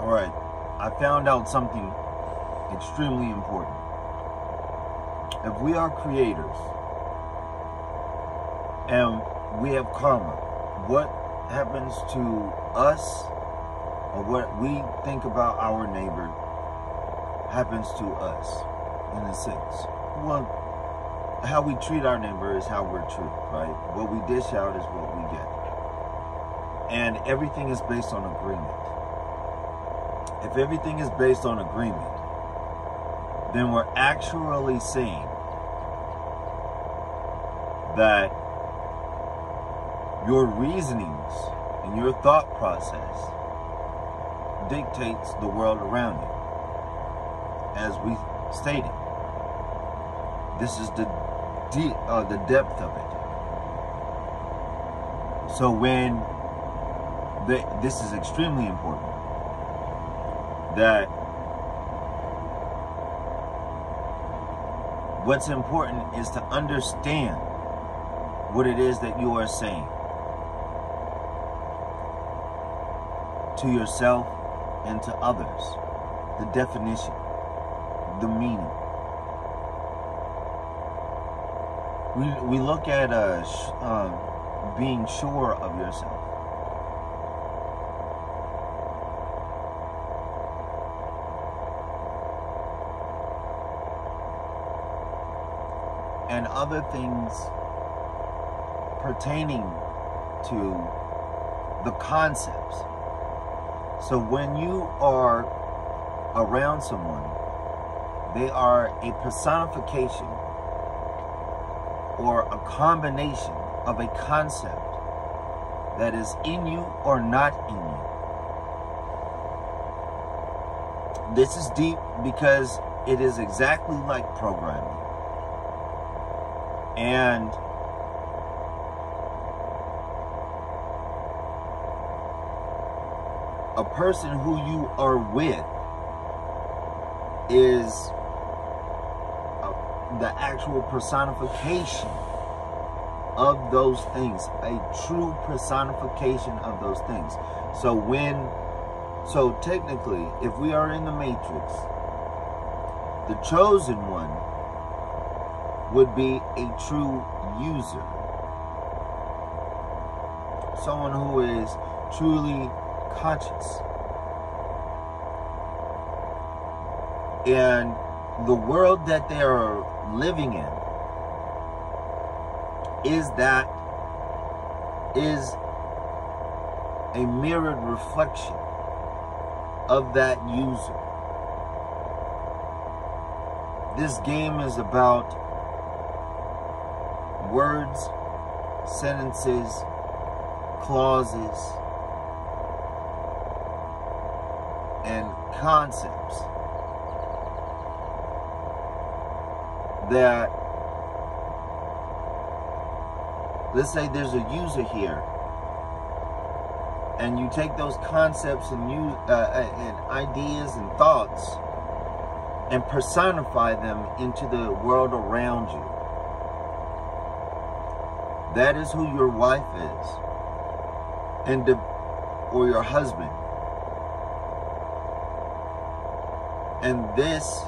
All right, I found out something extremely important. If we are creators and we have karma, what happens to us or what we think about our neighbor happens to us in a sense. Well, how we treat our neighbor is how we're treated, right? What we dish out is what we get. And everything is based on agreement. If everything is based on agreement, then we're actually saying that your reasonings and your thought process dictates the world around you. As we stated, this is the deep, uh, the depth of it. So when the, this is extremely important that what's important is to understand what it is that you are saying to yourself and to others. The definition, the meaning. We, we look at uh, uh, being sure of yourself. And other things pertaining to the concepts. So when you are around someone, they are a personification or a combination of a concept that is in you or not in you. This is deep because it is exactly like programming. And a person who you are with is a, the actual personification of those things, a true personification of those things. So when, so technically, if we are in the matrix, the chosen one would be a true user. Someone who is truly conscious. And the world that they are living in is that is a mirrored reflection of that user. This game is about words, sentences, clauses, and concepts that let's say there's a user here and you take those concepts and use uh, uh, and ideas and thoughts and personify them into the world around you that is who your wife is. And or your husband. And this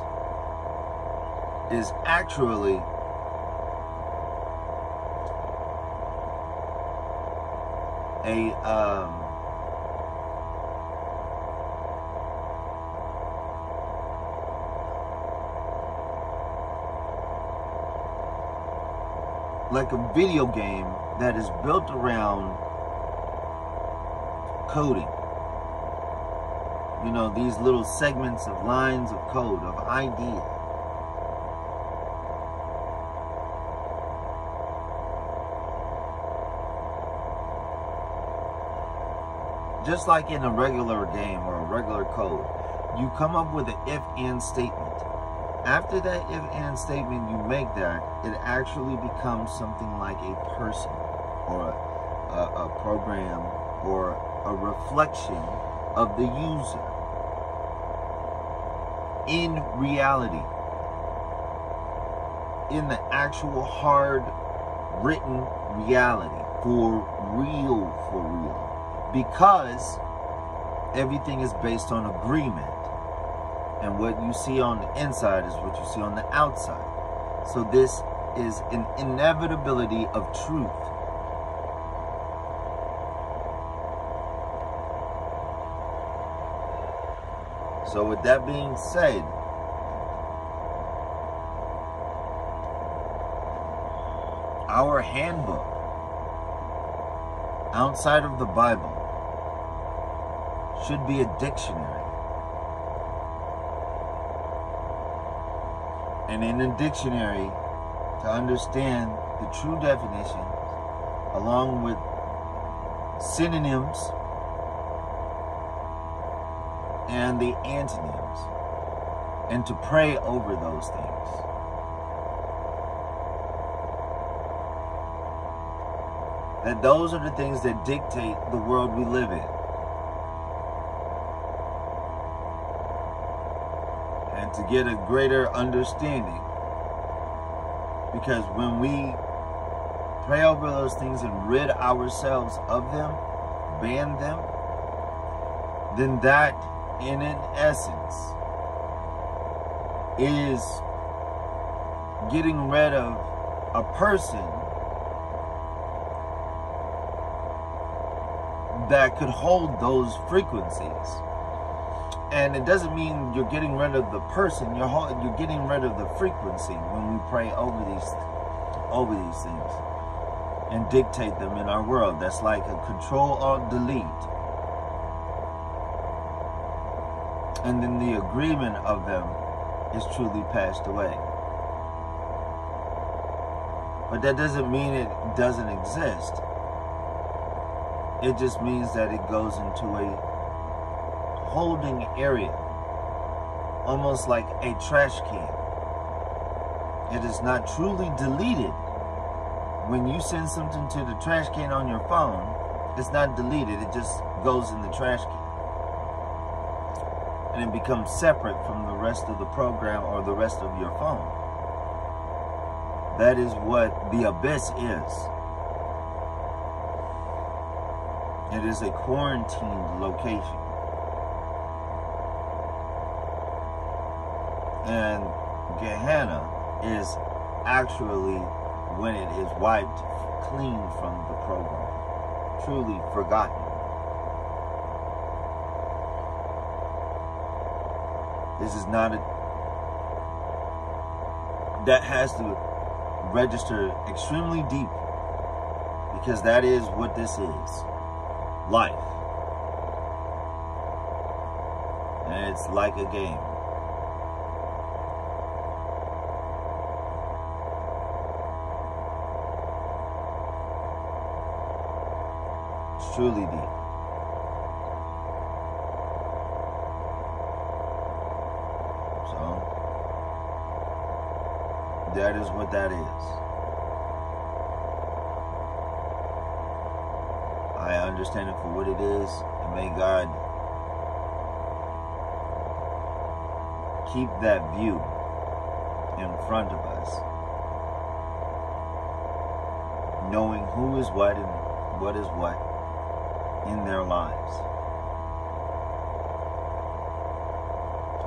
is actually a um, like a video game that is built around coding. You know, these little segments of lines of code, of ideas. just like in a regular game or a regular code, you come up with an if-and statement. After that if-and statement, you make that, it actually becomes something like a person or a, a, a program or a reflection of the user in reality, in the actual hard written reality, for real, for real because everything is based on agreement. And what you see on the inside is what you see on the outside. So this is an inevitability of truth. So with that being said, our handbook outside of the Bible should be a dictionary. And in a dictionary, to understand the true definitions, along with synonyms and the antonyms, and to pray over those things. That those are the things that dictate the world we live in. To get a greater understanding. Because when we pray over those things and rid ourselves of them, ban them, then that, in an essence, is getting rid of a person that could hold those frequencies. And it doesn't mean you're getting rid of the person. You're you're getting rid of the frequency when we pray over these over these things and dictate them in our world. That's like a control or delete. And then the agreement of them is truly passed away. But that doesn't mean it doesn't exist. It just means that it goes into a holding area, almost like a trash can. It is not truly deleted. When you send something to the trash can on your phone, it's not deleted, it just goes in the trash can. And it becomes separate from the rest of the program or the rest of your phone. That is what the abyss is. It is a quarantined location. And Gehenna is actually when it is wiped clean from the program. Truly forgotten. This is not a that has to register extremely deep because that is what this is life. And it's like a game. It's truly deep. So, that is what that is. I understand it for what it is. And may God keep that view in front of us. Knowing who is what and what is what in their lives.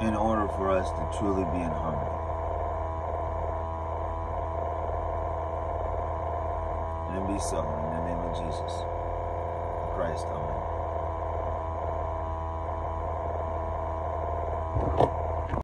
In order for us to truly be in harmony. And be so in the name of Jesus. Christ. Amen.